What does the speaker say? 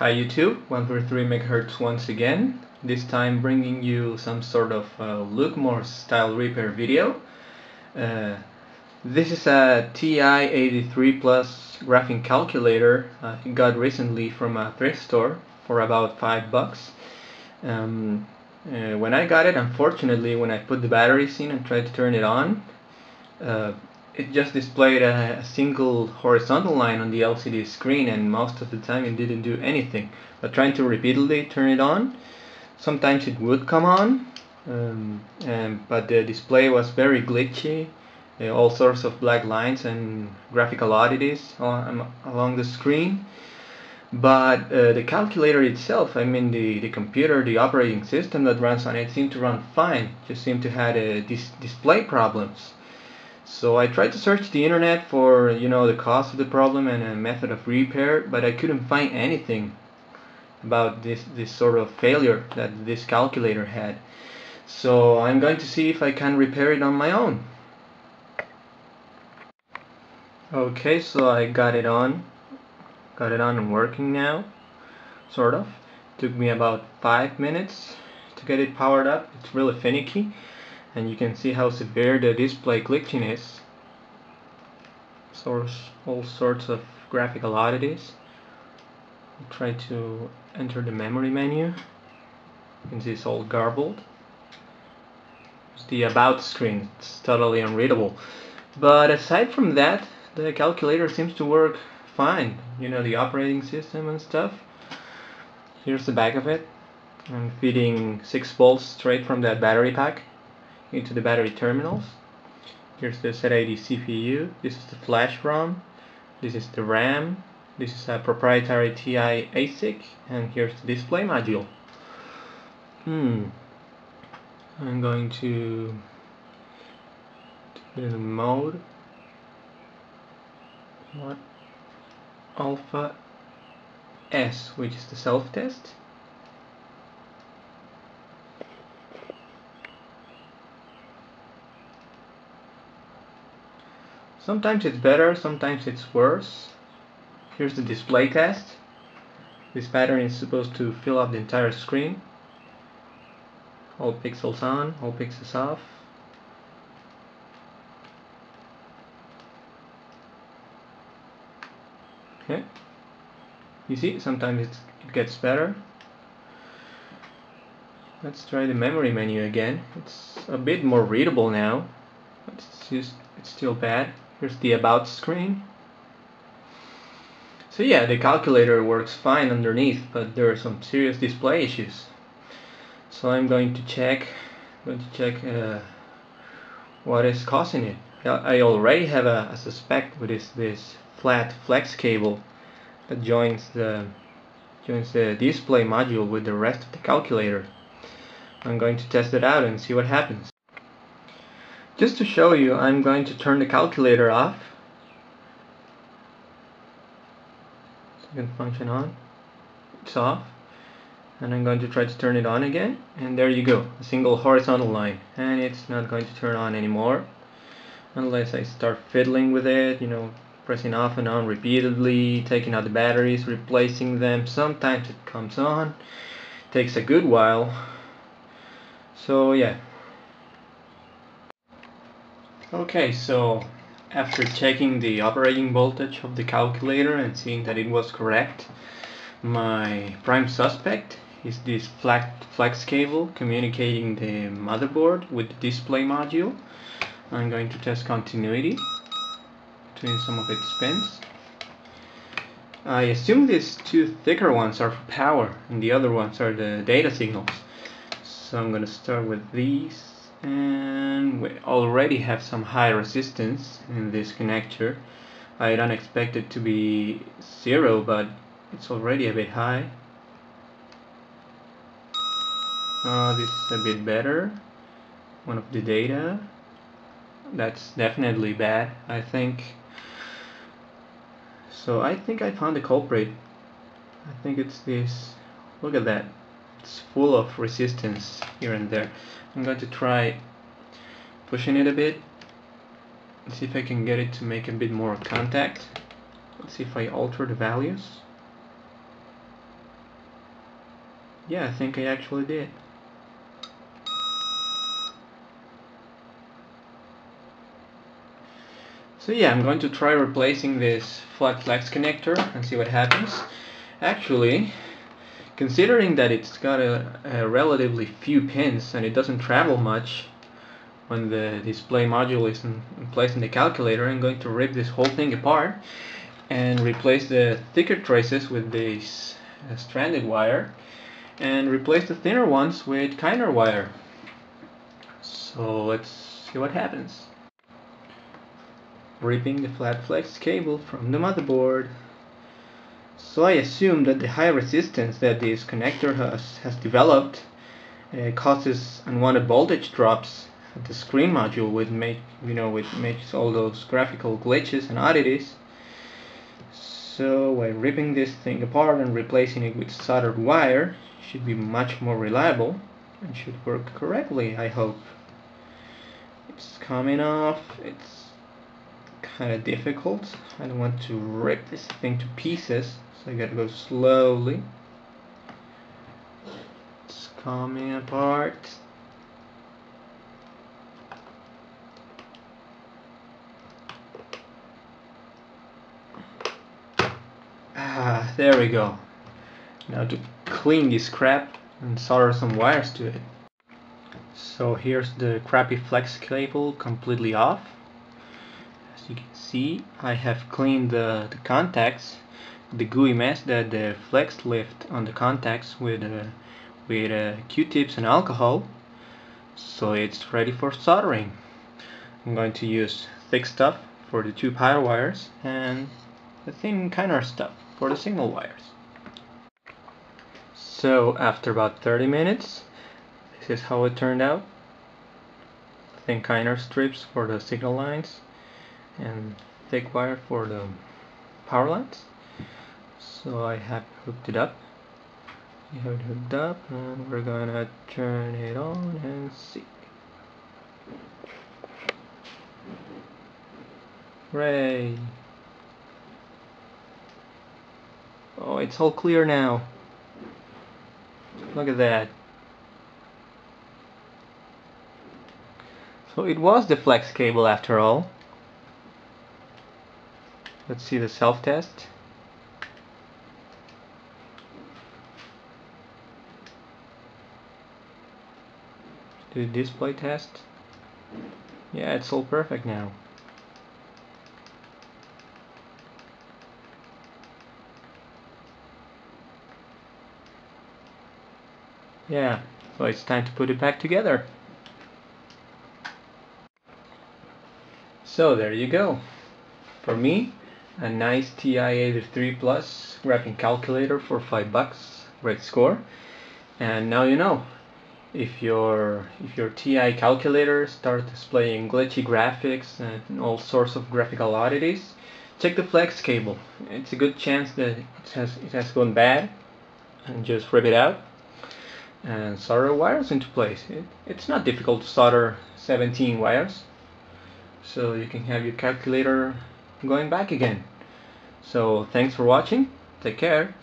Hi YouTube, 133 MHz once again. This time bringing you some sort of uh, Lookmore style repair video. Uh, this is a TI-83 Plus graphing calculator I got recently from a thrift store for about 5 bucks. Um, uh, when I got it, unfortunately, when I put the batteries in and tried to turn it on, uh, it just displayed a, single horizontal line on the LCD screen and most of the time it didn't do anything. But trying to repeatedly turn it on, sometimes it would come on, um, and, but the display was very glitchy, uh, all sorts of black lines and graphical oddities on, along the screen. But uh, the calculator itself, I mean the, the computer, the operating system that runs on it seemed to run fine, just seemed to have uh, dis display problems. So I tried to search the internet for, you know, the cause of the problem and a method of repair, but I couldn't find anything about this, this sort of failure that this calculator had. So I'm going to see if I can repair it on my own. Okay, so I got it on. Got it on and working now, sort of. Took me about five minutes to get it powered up. It's really finicky and you can see how severe the display glitching is. Source all sorts of graphical oddities. I'll try to enter the memory menu. You can see it's all garbled. It's the about screen. It's totally unreadable. But aside from that the calculator seems to work fine. You know the operating system and stuff. Here's the back of it. I'm feeding 6 volts straight from that battery pack into the battery terminals. Here's the Z80 CPU, this is the flash ROM, this is the RAM, this is a proprietary TI ASIC, and here's the display module. Hmm. I'm going to do the mode. What? Alpha S, which is the self-test. Sometimes it's better, sometimes it's worse. Here's the display test. This pattern is supposed to fill up the entire screen. All pixels on, all pixels off. Okay. You see, sometimes it gets better. Let's try the memory menu again. It's a bit more readable now. It's just, it's still bad. Here's the about screen. So yeah, the calculator works fine underneath, but there are some serious display issues. So I'm going to check, going to check uh, what is causing it. I already have a, a suspect with this this flat flex cable that joins the joins the display module with the rest of the calculator. I'm going to test it out and see what happens. Just to show you, I'm going to turn the calculator off. Second function on. It's off. And I'm going to try to turn it on again. And there you go, a single horizontal line. And it's not going to turn on anymore. Unless I start fiddling with it, you know, pressing off and on repeatedly, taking out the batteries, replacing them. Sometimes it comes on. Takes a good while. So yeah, Okay, so after checking the operating voltage of the calculator and seeing that it was correct, my prime suspect is this flex cable communicating the motherboard with the display module. I'm going to test continuity between some of its pins. I assume these two thicker ones are for power and the other ones are the data signals. So I'm going to start with these and we already have some high resistance in this connector. I don't expect it to be zero but it's already a bit high. Uh, this is a bit better. One of the data. That's definitely bad I think. So I think I found the culprit. I think it's this. Look at that. It's full of resistance here and there. I'm going to try pushing it a bit see if I can get it to make a bit more contact let's see if I alter the values Yeah, I think I actually did. So yeah, I'm going to try replacing this flat flex connector and see what happens. Actually, considering that it's got a, a relatively few pins and it doesn't travel much when the display module is in, in place in the calculator, I'm going to rip this whole thing apart and replace the thicker traces with this uh, stranded wire and replace the thinner ones with Kynar wire. So let's see what happens ripping the flat flex cable from the motherboard. So I assume that the high resistance that this connector has, has developed uh, causes unwanted voltage drops the screen module which make you know which makes all those graphical glitches and oddities. So by ripping this thing apart and replacing it with soldered wire should be much more reliable and should work correctly I hope. It's coming off, it's kind of difficult. I don't want to rip this thing to pieces, so I gotta go slowly. It's coming apart. There we go. Now to clean this crap and solder some wires to it. So here's the crappy flex cable completely off As you can see I have cleaned the, the contacts the gooey mess that the flex left on the contacts with uh, with uh, q-tips and alcohol so it's ready for soldering I'm going to use thick stuff for the two power wires and the thin kind of stuff for the signal wires. So after about 30 minutes this is how it turned out. Thin Kynar strips for the signal lines and thick wire for the power lines. So I have hooked it up. You have it hooked up and we're gonna turn it on and see. Hooray! It's all clear now. Look at that. So it was the flex cable after all. Let's see the self-test. Do the display test. Yeah, it's all perfect now. Yeah, so it's time to put it back together. So there you go. For me, a nice TI-83 Plus graphing calculator for 5 bucks, great score. And now you know, if your if your TI calculator starts displaying glitchy graphics and all sorts of graphical oddities, check the flex cable. It's a good chance that it has it has gone bad, and just rip it out and solder wires into place. It, it's not difficult to solder 17 wires, so you can have your calculator going back again. So thanks for watching. Take care.